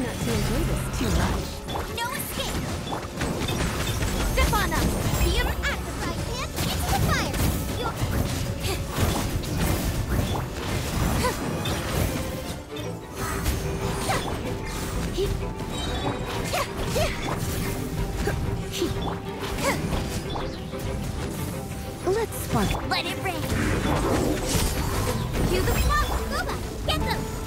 not to enjoy this too much. No escape! Step on up! Be an active right hand into the fire! Let's spark. Let it rain! Cue the flop! Guoba! Get them!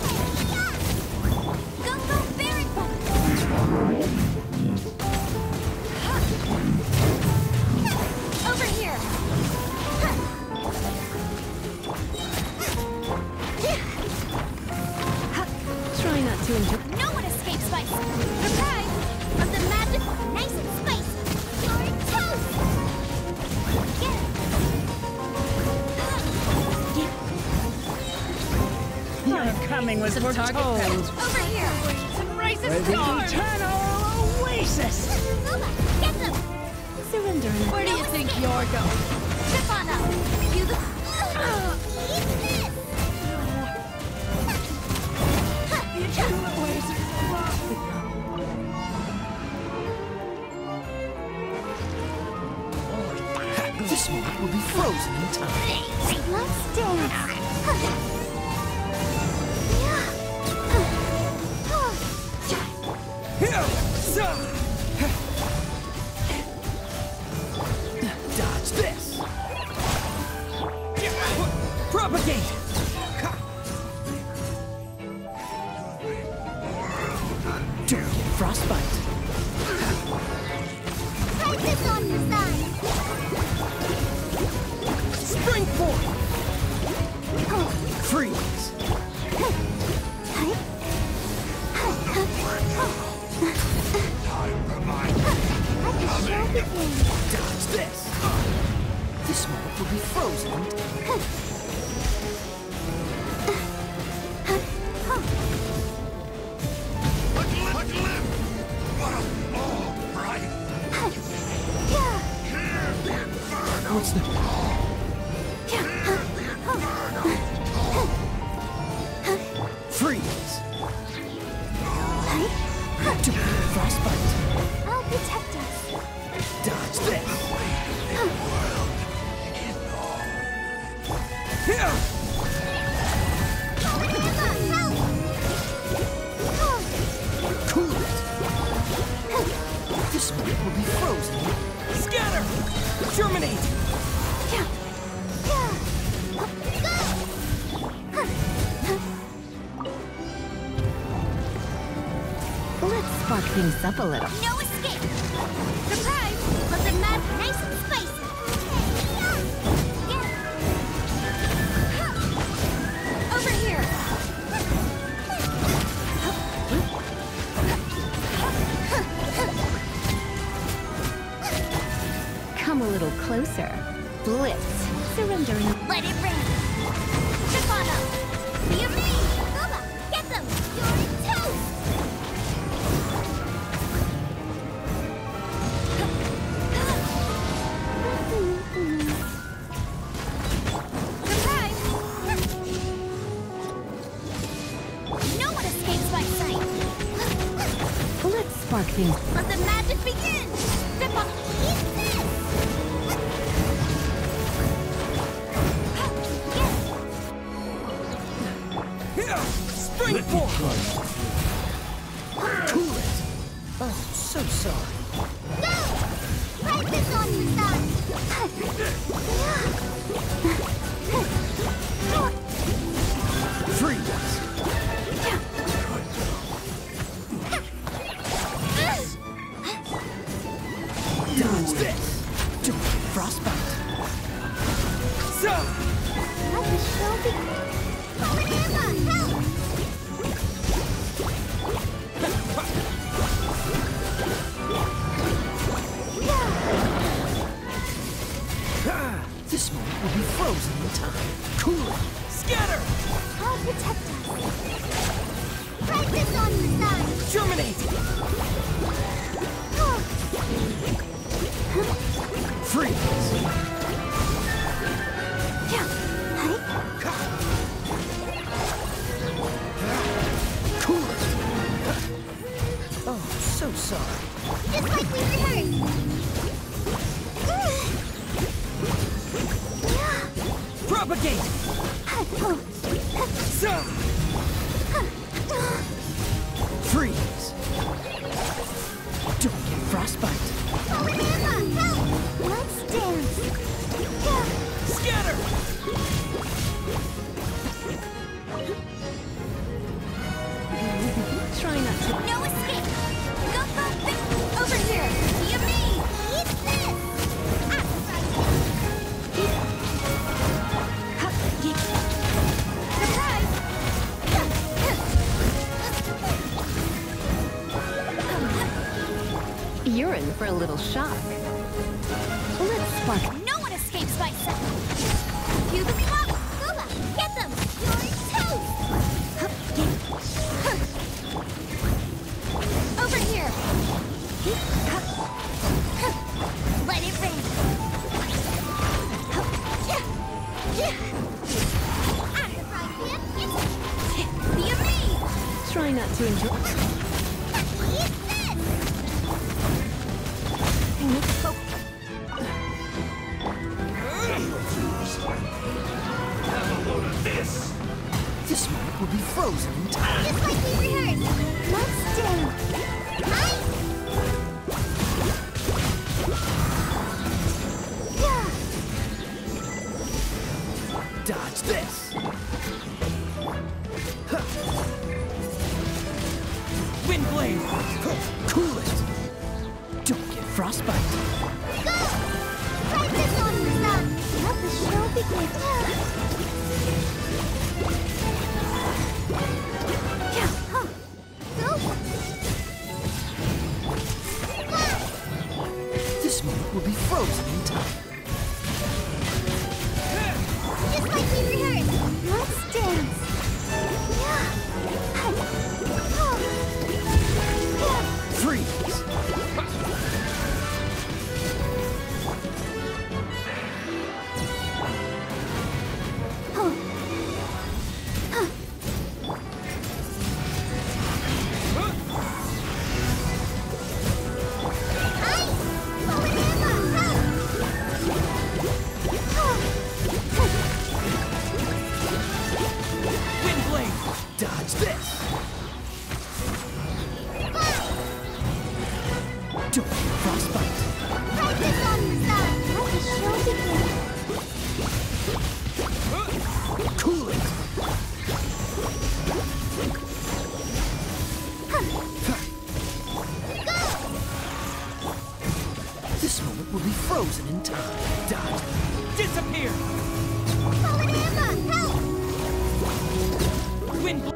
Your coming was foretold. Over here. The eternal oasis. Luma, get them. Surrender and Where do you think you're going? Step on up. You the. Eat this. This moment will be frozen in time. Let's dance. Dodge this. Propagate. Dirty frostbite. Will be frozen. Scatter! Germinate! Let's spark things up a little. No Come a little closer. Blitz. Surrender and Let it rain! Trip on up! Be a rain! Guoba! Get them! You're toast! Surprise! No one escapes my sight! let's spark things. Let the magic begin! Cool it! Oh, so sorry. This on! sorry. Just like we rehearsed. Propagate! Freeze! Don't get frostbite. Let's spark. No one escapes by sight. You can be up. Get them. You're toast. Over here. Let it rain. Out of the frying pan. It's be a me. Try not to enjoy. Frozen in time. Just like we rehearsed. Let's. Ice. Yeah. Dodge this! Huh. Wind blade! Huh. Cool it! Don't get frostbite. Go! Practice on. Let the show begin. Frostbite. Practice on yourself. Let the show begin. Cool it! This moment will be frozen in time. Dodge. Disappear! Fallen Emma, help! Wind bl-